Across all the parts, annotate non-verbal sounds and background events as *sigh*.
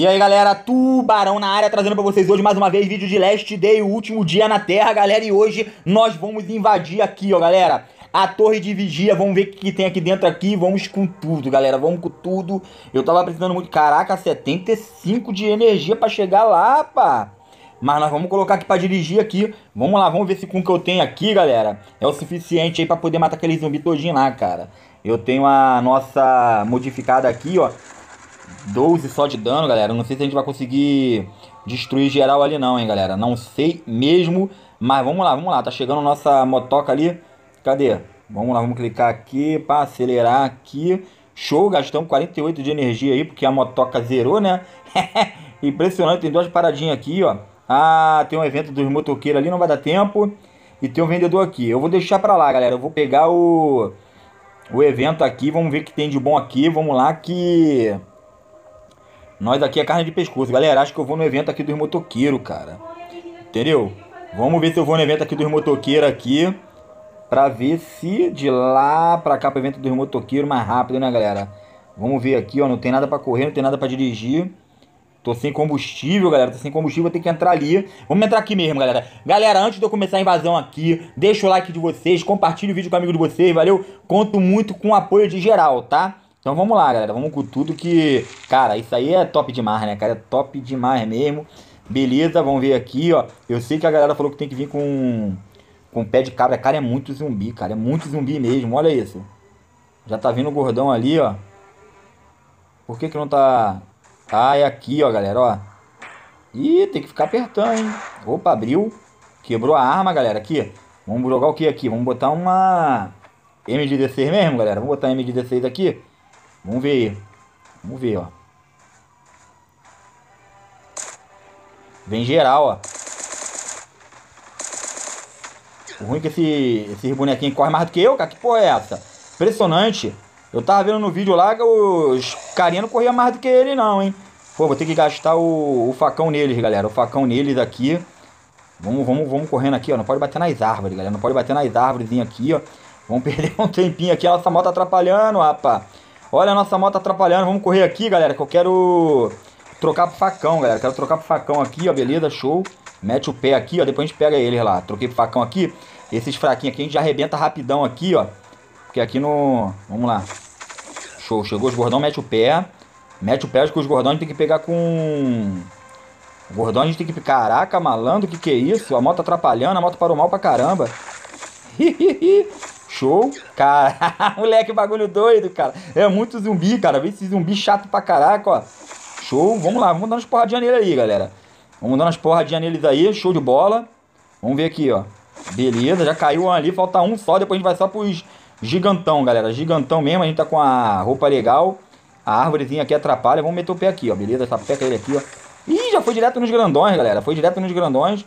E aí galera, Tubarão na área trazendo pra vocês hoje mais uma vez vídeo de Last Day, o último dia na Terra, galera. E hoje nós vamos invadir aqui, ó, galera, a torre de vigia. Vamos ver o que tem aqui dentro aqui. Vamos com tudo, galera, vamos com tudo. Eu tava precisando muito, caraca, 75 de energia pra chegar lá, pá. Mas nós vamos colocar aqui pra dirigir aqui. Vamos lá, vamos ver se com o que eu tenho aqui, galera, é o suficiente aí pra poder matar aquele zumbi todinho lá, cara. Eu tenho a nossa modificada aqui, ó. 12 só de dano, galera. Não sei se a gente vai conseguir destruir geral ali não, hein, galera. Não sei mesmo. Mas vamos lá, vamos lá. Tá chegando a nossa motoca ali. Cadê? Vamos lá, vamos clicar aqui para acelerar aqui. Show, gastamos 48 de energia aí, porque a motoca zerou, né? *laughs* Impressionante, tem duas paradinhas aqui, ó. Ah, tem um evento dos motoqueiros ali, não vai dar tempo. E tem um vendedor aqui. Eu vou deixar pra lá, galera. Eu vou pegar o, o evento aqui. Vamos ver o que tem de bom aqui. Vamos lá que... Nós aqui é carne de pescoço. Galera, acho que eu vou no evento aqui dos motoqueiros, cara. Entendeu? Vamos ver se eu vou no evento aqui dos motoqueiros aqui. Pra ver se de lá pra cá pro evento dos motoqueiros mais rápido, né, galera? Vamos ver aqui, ó. Não tem nada pra correr, não tem nada pra dirigir. Tô sem combustível, galera. Tô sem combustível, tem que entrar ali. Vamos entrar aqui mesmo, galera. Galera, antes de eu começar a invasão aqui, deixa o like de vocês, compartilha o vídeo com o amigo de vocês, valeu? Conto muito com o apoio de geral, tá? Então vamos lá, galera. Vamos com tudo que... Cara, isso aí é top demais, né, cara? É top demais mesmo. Beleza, vamos ver aqui, ó. Eu sei que a galera falou que tem que vir com... Com pé de cabra. Cara, é muito zumbi, cara. É muito zumbi mesmo. Olha isso. Já tá vindo o gordão ali, ó. Por que que não tá... Ah, é aqui, ó, galera, ó. Ih, tem que ficar apertando, hein. Opa, abriu. Quebrou a arma, galera. Aqui. Vamos jogar o que aqui? Vamos botar uma... MG16 mesmo, galera. Vamos botar MG16 aqui. Vamos ver. Vamos ver, ó. Vem geral, ó. O ruim é que esse, esse bonequinho corre mais do que eu, cara. Que porra é essa? Impressionante. Eu tava vendo no vídeo lá que os carinha não corriam mais do que ele não, hein. Pô, vou ter que gastar o, o facão neles, galera. O facão neles aqui. Vamos, vamos, vamos correndo aqui, ó. Não pode bater nas árvores, galera. Não pode bater nas árvores aqui, ó. Vamos *laughs* perder um tempinho aqui. Nossa moto tá atrapalhando, rapaz. Olha a nossa moto atrapalhando. Vamos correr aqui, galera, que eu quero trocar pro facão, galera. Quero trocar pro facão aqui, ó. Beleza, show. Mete o pé aqui, ó. Depois a gente pega ele lá. Troquei pro facão aqui. Esses fraquinhos aqui a gente já arrebenta rapidão aqui, ó. Porque aqui no... Vamos lá. Show. Chegou os gordão, mete o pé. Mete o pé, acho que os gordões tem que pegar com... O gordão a gente tem que... Caraca, malandro, que que é isso? A moto atrapalhando, a moto parou mal pra caramba. Show. Cara, *laughs* moleque, bagulho doido, cara. É muito zumbi, cara. Vê esse zumbi chato pra caraca, ó. Show. Vamos lá, vamos dar umas porradinhas nele aí, galera. Vamos dar umas porradinhas neles aí. Show de bola. Vamos ver aqui, ó. Beleza, já caiu um ali. Falta um só. Depois a gente vai só pros gigantão, galera. Gigantão mesmo. A gente tá com a roupa legal. A árvorezinha aqui atrapalha. Vamos meter o pé aqui, ó. Beleza, essa peca ele aqui, ó. Ih, já foi direto nos grandões, galera. Foi direto nos grandões.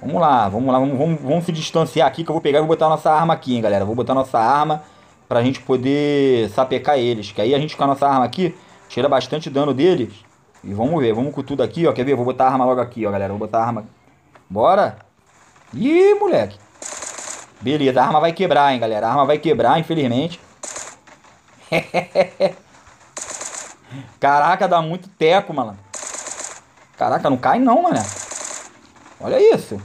Vamos lá, vamos lá, vamos, vamos, vamos, se distanciar aqui que eu vou pegar e vou botar nossa arma aqui, hein, galera. Vou botar nossa arma pra gente poder sapecar eles. Que aí a gente com a nossa arma aqui tira bastante dano deles. E vamos ver, vamos com tudo aqui, ó. Quer ver? Vou botar a arma logo aqui, ó, galera. Vou botar a arma. Bora! Ih, moleque! Beleza, a arma vai quebrar, hein, galera. A arma vai quebrar, infelizmente. *laughs* Caraca, dá muito teco, mano. Caraca, não cai não, mano. Olha isso.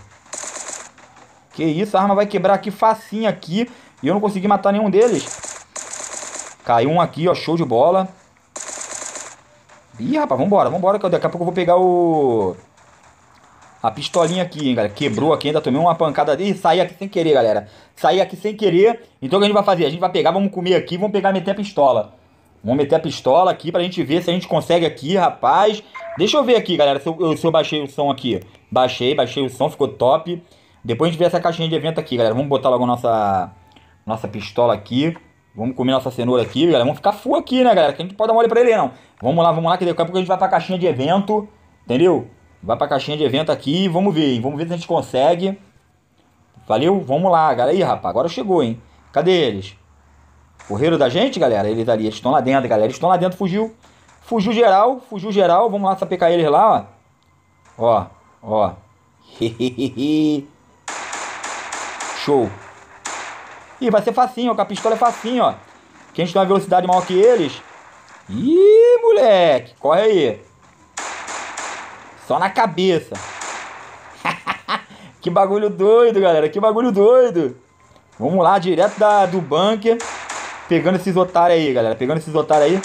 Que isso, a arma vai quebrar aqui facinho aqui. E eu não consegui matar nenhum deles. Caiu um aqui, ó, show de bola. Ih, rapaz, vambora, vambora, que daqui a pouco eu vou pegar o... A pistolinha aqui, hein, galera. Quebrou aqui, ainda tomei uma pancada dele. Saí aqui sem querer, galera. Saí aqui sem querer. Então o que a gente vai fazer? A gente vai pegar, vamos comer aqui, vamos pegar e meter a pistola. Vamos meter a pistola aqui pra gente ver se a gente consegue aqui, rapaz. Deixa eu ver aqui, galera, se eu, se eu baixei o som aqui. Baixei, baixei o som, ficou top. Depois a gente vê essa caixinha de evento aqui, galera. Vamos botar logo a nossa, nossa pistola aqui. Vamos comer nossa cenoura aqui, galera. Vamos ficar full aqui, né, galera? Que a gente pode dar uma olhada pra ele, não. Vamos lá, vamos lá, que daqui a pouco a gente vai pra caixinha de evento. Entendeu? Vai pra caixinha de evento aqui. Vamos ver, hein? Vamos ver se a gente consegue. Valeu? Vamos lá, galera. Ih, rapaz, agora chegou, hein? Cadê eles? Correram da gente, galera? Eles ali, eles estão lá dentro, galera. Eles estão lá dentro, fugiu. Fugiu geral, fugiu geral. Vamos lá sapecar eles lá, ó. Ó, ó. *laughs* Show. Ih, vai ser facinho, ó. Com a pistola é facinho, ó. Que a gente tem uma velocidade maior que eles. Ih, moleque. Corre aí. Só na cabeça. *laughs* que bagulho doido, galera. Que bagulho doido. Vamos lá, direto da, do bunker. Pegando esses otários aí, galera. Pegando esses otários aí.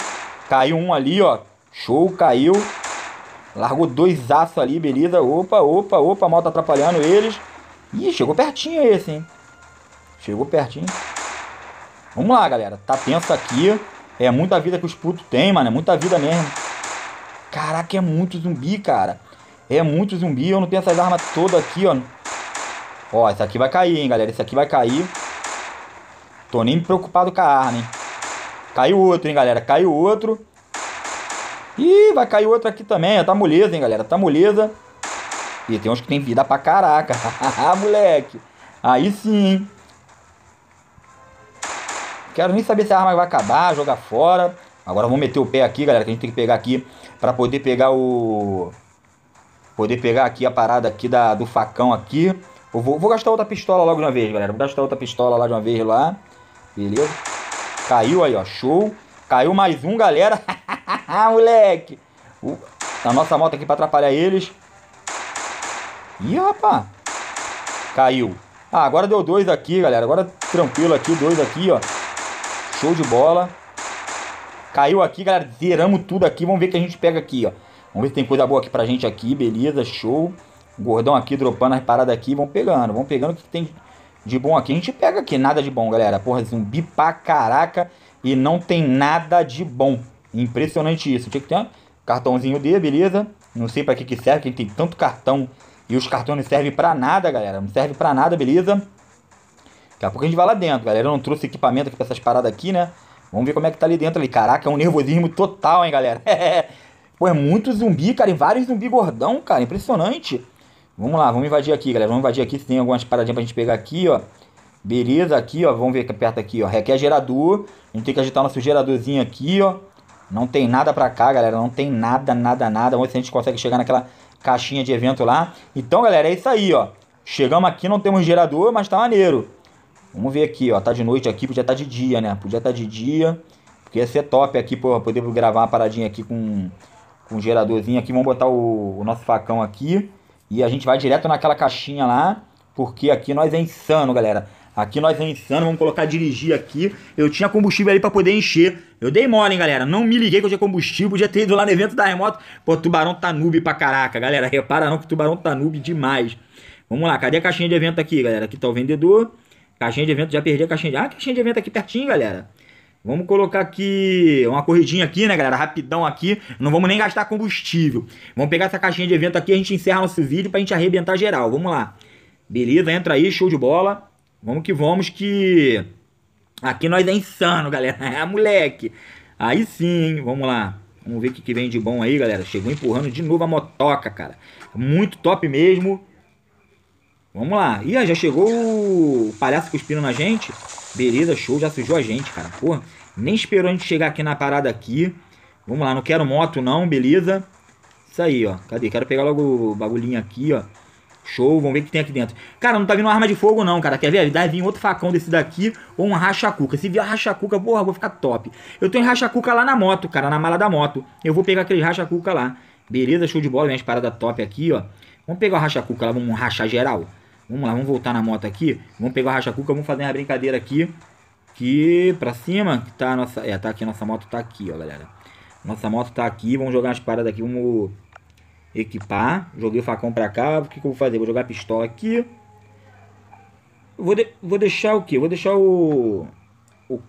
Caiu um ali, ó. Show, caiu. Largou dois aços ali, beleza. Opa, opa, opa. Mal tá atrapalhando eles. Ih, chegou pertinho esse, hein. Chegou pertinho. Vamos lá, galera. Tá tenso aqui. É muita vida que os putos têm, mano. É muita vida mesmo. Caraca, é muito zumbi, cara. É muito zumbi. Eu não tenho essas armas todas aqui, ó. Ó, esse aqui vai cair, hein, galera. Esse aqui vai cair. Tô nem preocupado com a arma, hein. Caiu outro, hein, galera. Caiu outro. Ih, vai cair outro aqui também. Tá moleza, hein, galera. Tá moleza. E tem uns que tem vida pra caraca. *laughs* moleque. Aí sim. Quero nem saber se a arma vai acabar, jogar fora. Agora vamos meter o pé aqui, galera, que a gente tem que pegar aqui para poder pegar o poder pegar aqui a parada aqui da do facão aqui. Eu vou, vou gastar outra pistola logo de uma vez, galera. Vou gastar outra pistola lá de uma vez lá. Beleza? Caiu aí, ó. Show. Caiu mais um, galera. *laughs* Moleque. Uh, a nossa moto aqui para atrapalhar eles. Ih, rapaz. Caiu. Ah, agora deu dois aqui, galera. Agora tranquilo aqui, dois aqui, ó. Show de bola. Caiu aqui, galera. Zeramos tudo aqui. Vamos ver o que a gente pega aqui, ó. Vamos ver se tem coisa boa aqui pra gente aqui. Beleza, show. Gordão aqui dropando as paradas aqui. Vamos pegando. Vamos pegando o que tem de bom aqui. A gente pega aqui. Nada de bom, galera. Porra, zumbi pra caraca. E não tem nada de bom. Impressionante isso. Tinha que ter um cartãozinho D, beleza. Não sei pra que que serve. Quem tem tanto cartão e os cartões não servem pra nada, galera. Não serve pra nada, beleza. Daqui a pouco a gente vai lá dentro, galera. Eu não trouxe equipamento aqui pra essas paradas aqui, né? Vamos ver como é que tá ali dentro ali. Caraca, é um nervosismo total, hein, galera. *laughs* Pô, é muito zumbi, cara. E vários zumbi gordão, cara. Impressionante. Vamos lá, vamos invadir aqui, galera. Vamos invadir aqui se tem algumas paradinhas pra gente pegar aqui, ó. Beleza, aqui, ó. Vamos ver aperta aqui, ó. Requer gerador. A gente tem que agitar nosso geradorzinho aqui, ó. Não tem nada pra cá, galera. Não tem nada, nada, nada. Vamos ver se a gente consegue chegar naquela caixinha de evento lá. Então, galera, é isso aí, ó. Chegamos aqui, não temos gerador, mas tá maneiro. Vamos ver aqui, ó. Tá de noite aqui, podia estar tá de dia, né? Podia estar tá de dia. Porque ia ser top aqui, pô, poder gravar uma paradinha aqui com, com um geradorzinho aqui. Vamos botar o, o, nosso facão aqui. E a gente vai direto naquela caixinha lá. Porque aqui nós é insano, galera. Aqui nós é insano. Vamos colocar dirigir aqui. Eu tinha combustível ali pra poder encher. Eu dei mole, hein, galera. Não me liguei que eu tinha combustível. Podia ter ido lá no evento da remoto. Pô, tubarão tá noob pra caraca, galera. Repara não que tubarão tá noob demais. Vamos lá, cadê a caixinha de evento aqui, galera? Aqui tá o vendedor. Caixinha de evento, já perdi a caixinha de... Ah, caixinha de evento aqui pertinho, galera. Vamos colocar aqui uma corridinha aqui, né, galera? Rapidão aqui. Não vamos nem gastar combustível. Vamos pegar essa caixinha de evento aqui, a gente encerra nosso vídeo pra gente arrebentar geral. Vamos lá. Beleza, entra aí, show de bola. Vamos que vamos que... Aqui nós é insano, galera. *laughs* É, moleque. Aí sim, hein? Vamos lá. Vamos ver o que, que vem de bom aí, galera. Chegou empurrando de novo a motoca, cara. Muito top mesmo. Vamos lá. Ih, já chegou o palhaço cuspindo na gente. Beleza, show. Já sujou a gente, cara. Porra, nem esperou a gente chegar aqui na parada aqui. Vamos lá, não quero moto não, beleza. Isso aí, ó. Cadê? Quero pegar logo o bagulhinho aqui, ó. Show, vamos ver o que tem aqui dentro. Cara, não tá vindo arma de fogo não, cara. Quer ver? Deve vir outro facão desse daqui ou um racha-cuca. Se vier racha-cuca, porra, vou ficar top. Eu tenho racha-cuca lá na moto, cara, na mala da moto. Eu vou pegar aquele racha-cuca lá. Beleza, show de bola. Vem as paradas top aqui, ó. Vamos pegar o racha-cuca lá, vamos rachar geral. Vamos lá, vamos voltar na moto aqui. Vamos pegar o racha-cuca, vamos fazer uma brincadeira aqui. Aqui pra cima, que tá a nossa... É, tá aqui, nossa moto tá aqui, ó, galera. Nossa moto tá aqui, vamos jogar umas paradas aqui, vamos equipar. Joguei o facão pra cá, o que, que eu vou fazer? Vou jogar a pistola aqui. Vou, de... vou deixar o quê? Vou deixar o... o...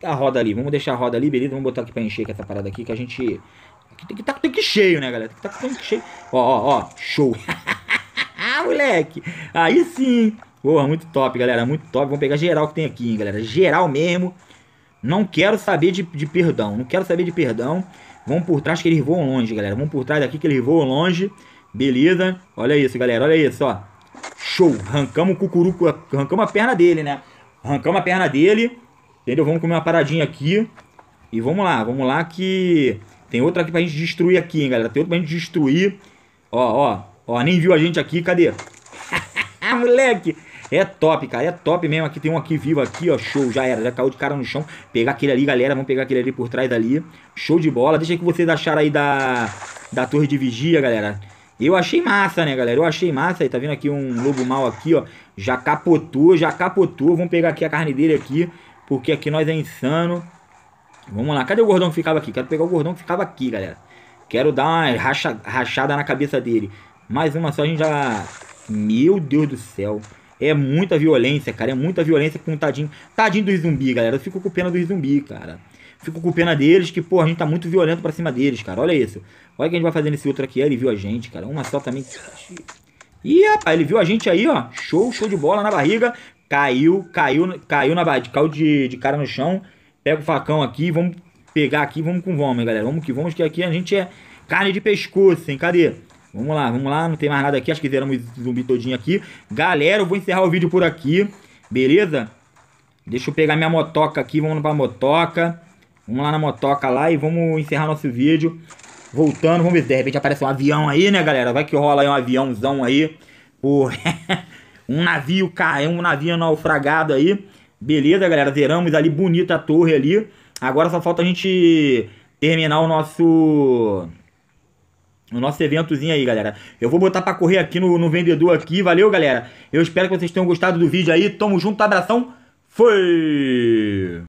A roda ali, vamos deixar a roda ali, beleza? Vamos botar aqui pra encher com essa parada aqui, que a gente... Aqui tem que tá com o tanque cheio, né, galera? Tem que tá com o tanque cheio. Ó, ó, ó, show. *laughs* Ah, moleque. Aí sim. Porra, muito top, galera. Muito top. Vamos pegar geral que tem aqui, hein, galera. Geral mesmo. Não quero saber de, de perdão. Não quero saber de perdão. Vamos por trás que eles voam longe, galera. Vamos por trás daqui que eles voam longe. Beleza. Olha isso, galera. Olha isso, ó. Show. Arrancamos o cucuruco. Arrancamos a perna dele, né? Arrancamos a perna dele. Entendeu? Vamos comer uma paradinha aqui. E vamos lá. Vamos lá que... Tem outra aqui pra gente destruir aqui, hein, galera. Tem outra pra gente destruir. Ó, ó. Ó, nem viu a gente aqui, cadê? *laughs* Moleque! É top, cara, é top mesmo. Aqui tem um aqui vivo aqui, ó, show, já era, já caiu de cara no chão. Pegar aquele ali, galera, vamos pegar aquele ali por trás ali. Show de bola. Deixa aí que vocês acharam aí da, da torre de vigia, galera. Eu achei massa, né, galera? Eu achei massa. Aí tá vendo aqui um lobo mal aqui, ó. Já capotou, já capotou. Vamos pegar aqui a carne dele aqui. Porque aqui nós é insano. Vamos lá. Cadê o gordão que ficava aqui? Quero pegar o gordão que ficava aqui, galera. Quero dar uma racha, rachada na cabeça dele. Mais uma só, a gente já... Meu Deus do céu. É muita violência, cara. É muita violência com o tadinho. Tadinho do zumbi, galera. Eu fico com pena do zumbi, cara. Fico com pena deles, que, pô, a gente tá muito violento pra cima deles, cara. Olha isso. Olha o que a gente vai fazer nesse outro aqui. Ele viu a gente, cara. Uma só também. Ih, rapaz, ele viu a gente aí, ó. Show, show de bola na barriga. Caiu, caiu, caiu na barriga. Caiu de, de cara no chão. Pega o facão aqui. Vamos pegar aqui. Vamos com vamos, galera. Vamos que vamos, que aqui a gente é carne de pescoço, hein? Cadê? Vamos lá, vamos lá. Não tem mais nada aqui. Acho que zeramos o zumbi todinho aqui. Galera, eu vou encerrar o vídeo por aqui. Beleza? Deixa eu pegar minha motoca aqui. Vamos pra motoca. Vamos lá na motoca lá e vamos encerrar nosso vídeo. Voltando, vamos ver se de repente aparece um avião aí, né, galera? Vai que rola aí um aviãozão aí. Por *laughs* um navio caiu, um navio naufragado aí. Beleza, galera. Zeramos ali bonita a torre ali. Agora só falta a gente terminar o nosso o nosso eventozinho aí, galera. Eu vou botar pra correr aqui no, no vendedor aqui. Valeu, galera. Eu espero que vocês tenham gostado do vídeo aí. Tamo junto, abração. Foi!